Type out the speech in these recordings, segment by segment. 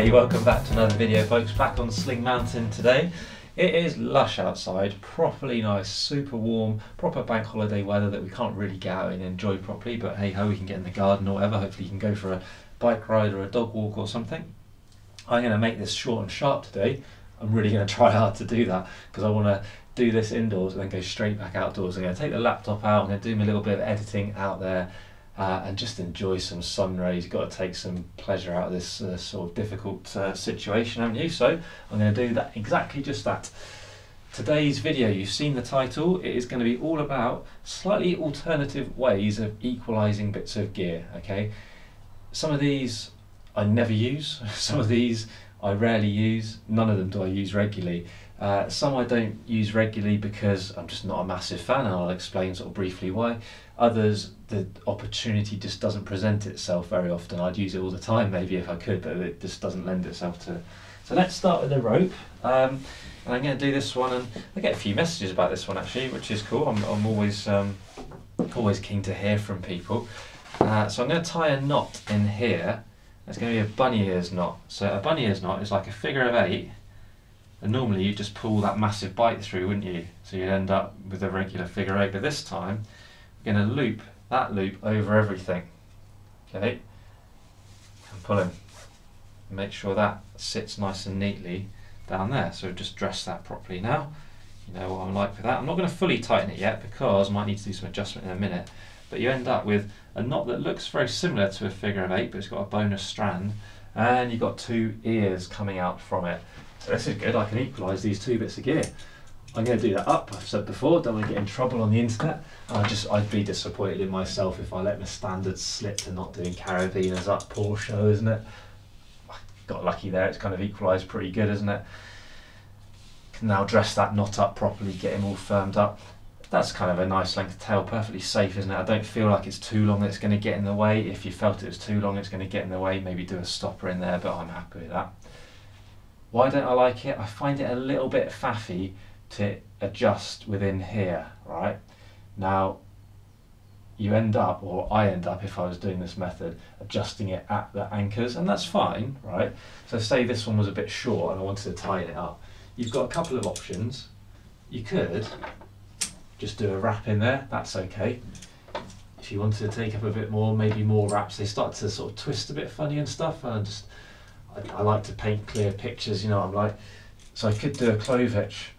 Hey, welcome back to another video folks, back on Sling Mountain today. It is lush outside, properly nice, super warm, proper bank holiday weather that we can't really get out and enjoy properly, but hey ho, we can get in the garden or whatever, hopefully you can go for a bike ride or a dog walk or something. I'm going to make this short and sharp today. I'm really going to try hard to do that because I want to do this indoors and then go straight back outdoors. I'm going to take the laptop out, I'm going to do a little bit of editing out there uh, and just enjoy some sun rays. You've got to take some pleasure out of this uh, sort of difficult uh, situation, haven't you? So I'm going to do that exactly just that. Today's video, you've seen the title, it is going to be all about slightly alternative ways of equalizing bits of gear, okay? Some of these I never use, some of these I rarely use, none of them do I use regularly. Uh, some I don't use regularly because I'm just not a massive fan and I'll explain sort of briefly why. Others, the opportunity just doesn't present itself very often. I'd use it all the time maybe if I could, but it just doesn't lend itself to So let's start with the rope. Um, and I'm going to do this one and I get a few messages about this one actually, which is cool. I'm, I'm always, um, always keen to hear from people. Uh, so I'm going to tie a knot in here. It's going to be a bunny ears knot. So a bunny ears knot is like a figure of eight and normally you just pull that massive bite through, wouldn't you? So you'd end up with a regular figure eight. But this time, we're going to loop that loop over everything. Okay? And pull in. Make sure that sits nice and neatly down there. So just dress that properly now. You know what I'm like with that. I'm not going to fully tighten it yet because I might need to do some adjustment in a minute. But you end up with a knot that looks very similar to a figure of eight, but it's got a bonus strand. And you've got two ears coming out from it. So this is good, I can equalise these two bits of gear. I'm going to do that up, I've said before, don't want to get in trouble on the internet. I just, I'd be disappointed in myself if I let my standards slip to not doing carabiners up Porsche, isn't it? I got lucky there, it's kind of equalised pretty good, isn't it? Can now dress that knot up properly, get him all firmed up. That's kind of a nice length of tail, perfectly safe, isn't it? I don't feel like it's too long it's going to get in the way. If you felt it was too long, it's going to get in the way. Maybe do a stopper in there, but I'm happy with that. Why don't I like it? I find it a little bit faffy to adjust within here, right? Now, you end up, or I end up if I was doing this method, adjusting it at the anchors, and that's fine, right? So say this one was a bit short and I wanted to tighten it up. You've got a couple of options. You could just do a wrap in there, that's okay. If you wanted to take up a bit more, maybe more wraps, they start to sort of twist a bit funny and stuff, and just I, I, like to paint clear pictures, you know, I'm like, so I could do a clove hitch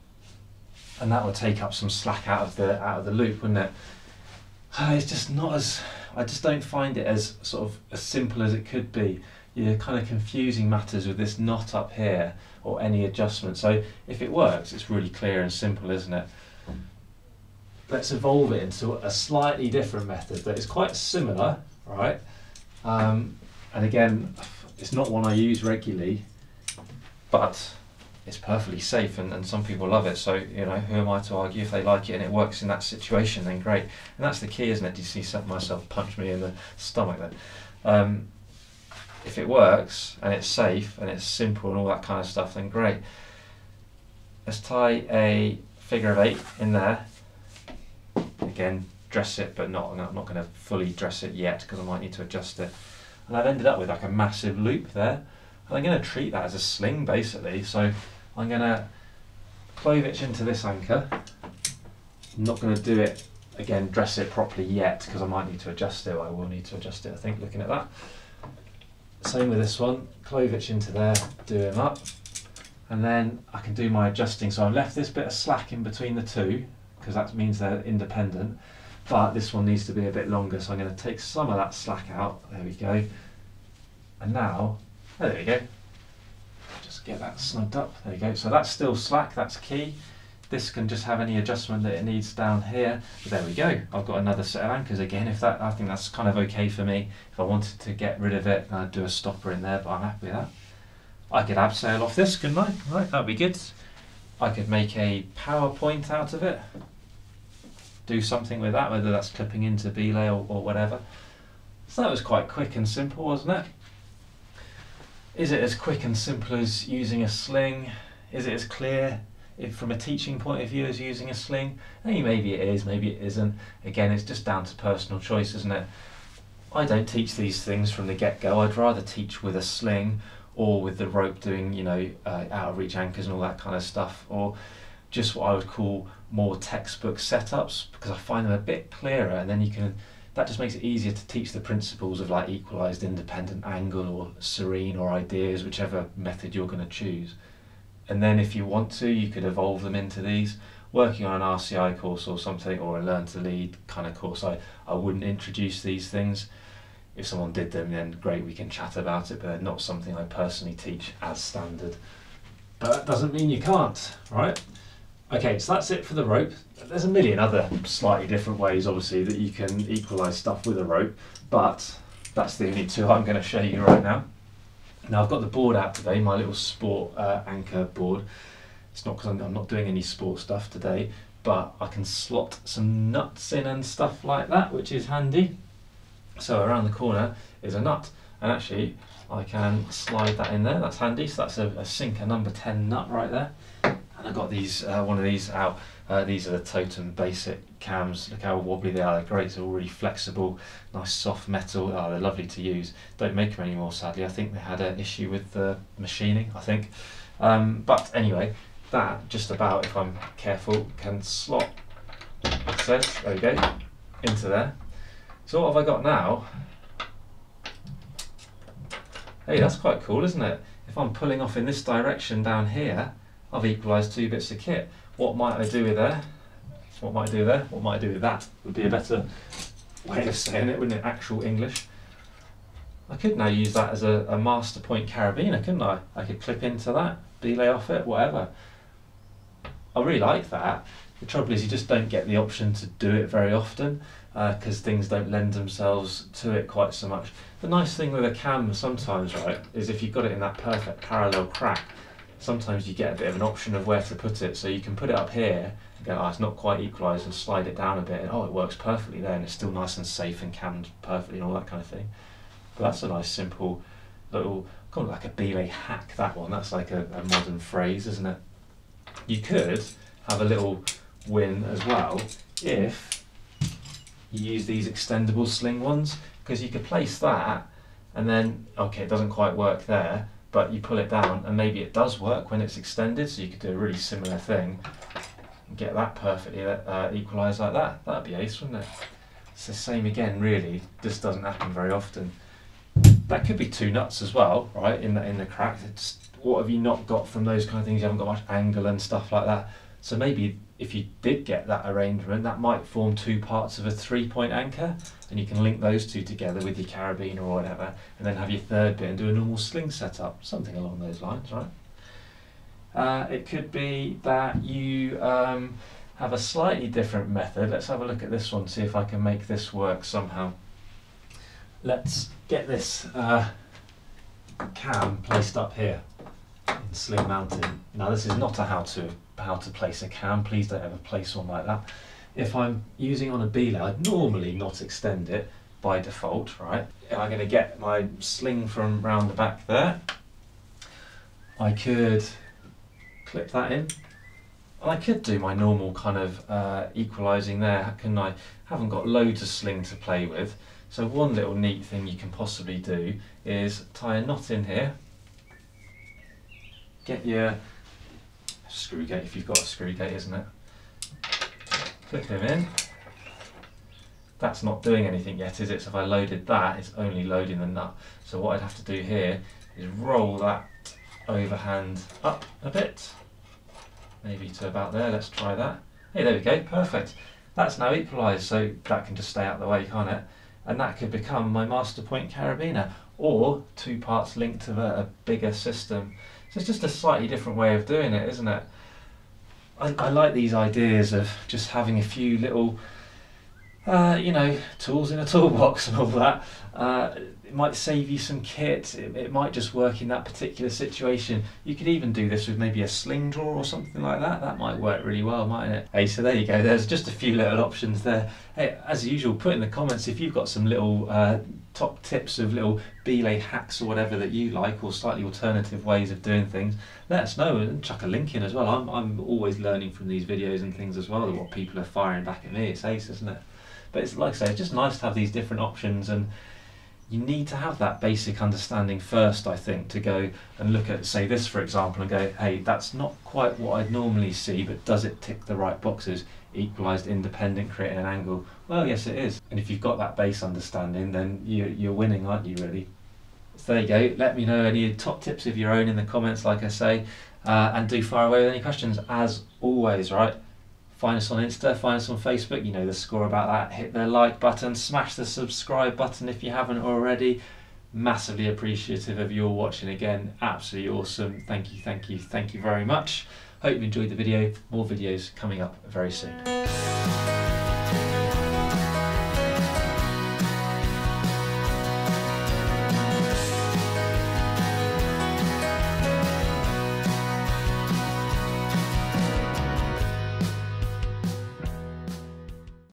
and that would take up some slack out of the out of the loop, wouldn't it? It's just not as, I just don't find it as sort of as simple as it could be. You're kind of confusing matters with this knot up here or any adjustment. So if it works, it's really clear and simple, isn't it? Let's evolve it into a slightly different method that is quite similar, right? Um, and again, it's not one I use regularly, but it's perfectly safe and, and some people love it. So, you know, who am I to argue if they like it and it works in that situation, then great. And that's the key, isn't it? Do you see myself punch me in the stomach then? Um, if it works and it's safe and it's simple and all that kind of stuff, then great. Let's tie a figure of eight in there. Again, dress it, but not, I'm not going to fully dress it yet because I might need to adjust it and I've ended up with like a massive loop there. And I'm going to treat that as a sling basically. So I'm going to clove it into this anchor. I'm not going to do it again, dress it properly yet because I might need to adjust it. I will need to adjust it, I think, looking at that. Same with this one, clove into there, do him up, and then I can do my adjusting. So I've left this bit of slack in between the two because that means they're independent but this one needs to be a bit longer so I'm going to take some of that slack out. There we go. And now oh, there we go. Just get that snugged up. There we go. So that's still slack that's key. This can just have any adjustment that it needs down here. But there we go. I've got another set of anchors again if that I think that's kind of okay for me. If I wanted to get rid of it I'd do a stopper in there but I'm happy with that. I could abseil off this couldn't I? Right that'd be good. I could make a power point out of it do something with that, whether that's clipping into belay or, or whatever. So that was quite quick and simple, wasn't it? Is it as quick and simple as using a sling? Is it as clear if from a teaching point of view as using a sling? Hey, maybe it is, maybe it isn't. Again, it's just down to personal choice, isn't it? I don't teach these things from the get-go. I'd rather teach with a sling or with the rope doing, you know, uh, out of reach anchors and all that kind of stuff, or just what I would call more textbook setups because I find them a bit clearer and then you can that just makes it easier to teach the principles of like equalized independent angle or serene or ideas whichever method you're going to choose. And then if you want to you could evolve them into these. Working on an RCI course or something or a learn to lead kind of course I, I wouldn't introduce these things. If someone did them then great we can chat about it but they're not something I personally teach as standard. But that doesn't mean you can't right Okay, so that's it for the rope. There's a million other slightly different ways, obviously, that you can equalise stuff with a rope, but that's the only two I'm going to show you right now. Now I've got the board out today, my little sport uh, anchor board. It's not because I'm, I'm not doing any sport stuff today, but I can slot some nuts in and stuff like that, which is handy. So around the corner is a nut, and actually I can slide that in there, that's handy. So that's a, a Sinker number 10 nut right there and I got these uh, one of these out. Uh, these are the Totem basic cams. Look how wobbly they are. They're great. They're all really flexible, nice soft metal. Oh, they're lovely to use. Don't make them anymore, sadly. I think they had an issue with the machining. I think, um, but anyway, that just about, if I'm careful, can slot. It says there we go into there. So what have I got now? Hey, that's quite cool, isn't it? If I'm pulling off in this direction down here, I've equalised two bits of kit. What might I do with there? What might I do there? What might I do with that? Would be a better way of saying it, wouldn't it? Actual English. I could now use that as a, a master point carabiner, couldn't I? I could clip into that, belay off it, whatever. I really like that. The trouble is you just don't get the option to do it very often because uh, things don't lend themselves to it quite so much. The nice thing with a cam sometimes, right, is if you've got it in that perfect parallel crack, sometimes you get a bit of an option of where to put it. So you can put it up here and go, oh, it's not quite equalised and slide it down a bit and oh, it works perfectly there and it's still nice and safe and cammed perfectly and all that kind of thing. But that's a nice simple little, kind of like a belay hack, that one. That's like a, a modern phrase, isn't it? You could have a little win as well if you use these extendable sling ones because you could place that and then, okay, it doesn't quite work there, but you pull it down and maybe it does work when it's extended so you could do a really similar thing and get that perfectly uh, equalised like that. That'd be ace, wouldn't it? It's the same again really, this doesn't happen very often. That could be two nuts as well, right, in the, in the crack. It's, what have you not got from those kind of things? You haven't got much angle and stuff like that. So maybe if you did get that arrangement, that might form two parts of a three-point anchor, and you can link those two together with your carabiner or whatever, and then have your third bit and do a normal sling setup, something along those lines, right? Uh, it could be that you um, have a slightly different method. Let's have a look at this one, see if I can make this work somehow. Let's get this uh, cam placed up here in Sling Mountain. Now this is not a how-to how to place a cam. Please don't ever place one like that. If I'm using on a belay, I'd normally not extend it by default, right? I'm going to get my sling from round the back there. I could clip that in. And I could do my normal kind of uh, equalising there, can I? haven't got loads of sling to play with. So one little neat thing you can possibly do is tie a knot in here. Get your screw gate if you've got a screw gate, isn't it? Clip him in. That's not doing anything yet, is it? So if I loaded that, it's only loading the nut. So what I'd have to do here is roll that overhand up a bit, maybe to about there. Let's try that. Hey, there we go, perfect. That's now equalised, so that can just stay out the way, can't it? And that could become my master point carabiner, or two parts linked to a bigger system. So it's just a slightly different way of doing it, isn't it? I, I like these ideas of just having a few little, uh, you know, tools in a toolbox and all that. Uh, it might save you some kit. It, it, might just work in that particular situation. You could even do this with maybe a sling draw or something like that. That might work really well, mightn't it? Hey, so there you go. There's just a few little options there. Hey, as usual, put in the comments if you've got some little uh, top tips of little belay hacks or whatever that you like, or slightly alternative ways of doing things. Let us know and chuck a link in as well. I'm I'm always learning from these videos and things as well. What people are firing back at me. It's ace, isn't it? But it's like I say, it's just nice to have these different options and you need to have that basic understanding first, I think, to go and look at, say, this for example, and go, hey, that's not quite what I'd normally see, but does it tick the right boxes? Equalised, independent, creating an angle. Well, yes, it is. And if you've got that base understanding, then you, you're winning, aren't you, really? So there you go. Let me know any top tips of your own in the comments, like I say, uh, and do fire away with any questions, as always, right? Find us on Insta, find us on Facebook. You know the score about that. Hit the like button, smash the subscribe button if you haven't already. Massively appreciative of your watching again. Absolutely awesome. Thank you, thank you, thank you very much. Hope you enjoyed the video. More videos coming up very soon.